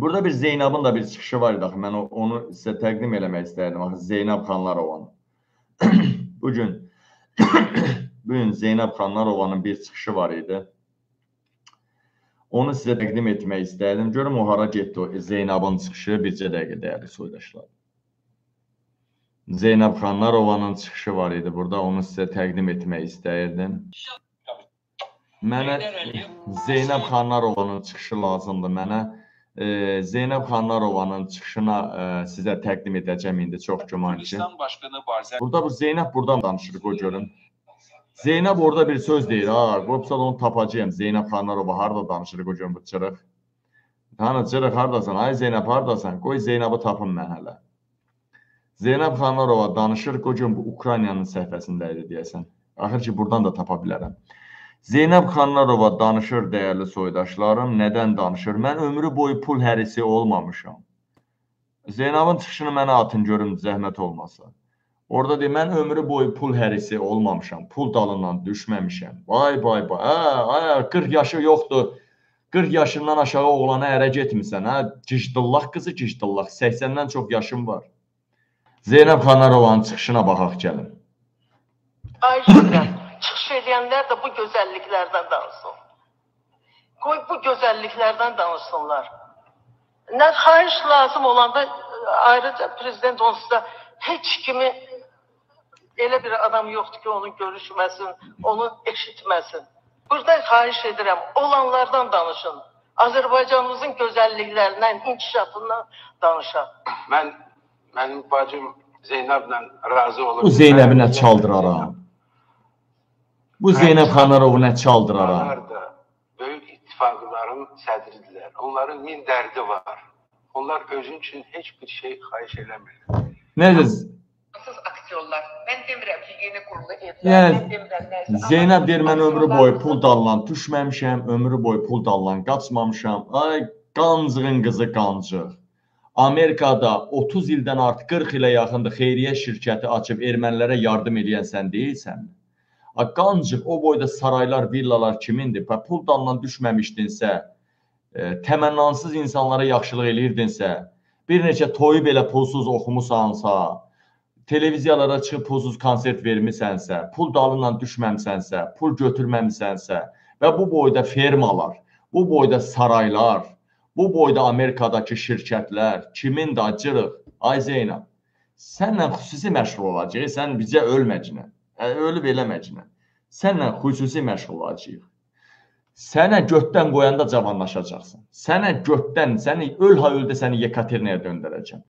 Burada bir Zeynəbin də bir çıxışı var idi axı. Mən onu sizə təqdim eləmək istərdim axı Zeynəb Xanlarovanın. bu gün bu gün Zeynəb Xanlarovanın bir çıxışı var idi. Onu sizə təqdim etmək istərdim. Görüm o hara getdi o Zeynəbin çıxışı bircə dəqiqə dəyərli soydaşlar. Zeynəb Xanlarovanın çıxışı var idi burada. Onu sizə təqdim etmək istəyirdim. Mənə Zeynəb Xanlarovanın çıxışı lazımdır mənə. E, Zeynəb Xanlarovanın çıxışına e, sizə təqdim edəcəm indi çox güman ki. Burada bu Zeynəb buradan danışır qoy görüm. Zeynəb orada bir söz deyir. Ha, qoysa onu tapacağam. Zeynəb Xanlarova harda danışır qoy görüm bu çırıq. Hanı çırıq hardasan? Ay Zeynəb hardasan? Qoy Zeynəbi tapım mən hələ. Zeynəb Xanlarova danışır qoy görüm bu Ukraynanın səhifəsində idi deyəsən. Axır ki buradan da tapa bilərəm. Zeynəb Xanlarova danışır dəyərli soydaşlarım. Nədən danışır? Mən ömrü boyu pul hərisi olmamışam. Zeynəbin çıxışını mənə atın görüm zəhmət olmasa. Orada deyir mən ömrü boyu pul hərisi olmamışam. Pul dalından düşməmişəm. Vay vay vay. Hə, ay 40 yaşı yoxdur. 40 yaşından aşağı oğlana ərə getmirsən, hə? Cicdillaq qızı cicdillaq. 80-dən çox yaşım var. Zeynəb Xanlarovanın çıxışına baxaq gəlin. Ayşədən çıxış edənlər də bu gözəlliklərdən danışsın. Qoy bu gözəlliklərdən danışsınlar. Nə xahiş lazım olanda ayrıca prezident onsuz da heç kimi elə bir adam yoxdur ki, onu görüşməsin, onu eşitməsin. Burada xahiş edirəm, olanlardan danışın. Azərbaycanımızın gözəlliklərindən, inkişafından danışaq. mən mənim bacım Zeynəblə razı olur. Bu Zeynəbi nə çaldıraram? Bu Zeynəb Xanlarovu nə çaldıraram? Onlar da böyük ittifaqların sədridirlər. Onların min dərdi var. Onlar özün üçün heç bir şey xahiş eləmir. Necə Siz aktyorlar. Ben demirəm ki, yeni kurulu etlər. Yəni, ben demirəm nəsə. Zeynəb deyir mən ömrü boyu pul dallan düşməmişəm, ömrü boyu pul dallan qaçmamışam. Ay qancığın qızı qancıq. Amerikada 30 ildən artıq 40 ilə yaxındır xeyriyyə şirkəti açıb ermənilərə yardım edən sən deyilsən. Qancıq o boyda saraylar, villalar kimindir? Pa pul dallan düşməmişdinsə, e, təmənnansız insanlara yaxşılıq eləyirdinsə, bir neçə toyu belə pulsuz oxumusansa, televiziyalara çıxıb pulsuz konsert vermisənsə, pul dalından düşməmisənsə, pul götürməmisənsə və bu boyda fermalar, bu boyda saraylar, bu boyda Amerikadakı şirkətlər kimin də acırıq? Ay Zeynəb, sənlə xüsusi məşğul olacağıq, sən bizə ölməcinə. Hə, ölüb eləməcinə. Sənlə xüsusi məşğul olacağıq. Sənə götdən qoyanda cavanlaşacaqsan. Sənə götdən, səni öl ha öldə səni Yekaterinaya döndərəcəm.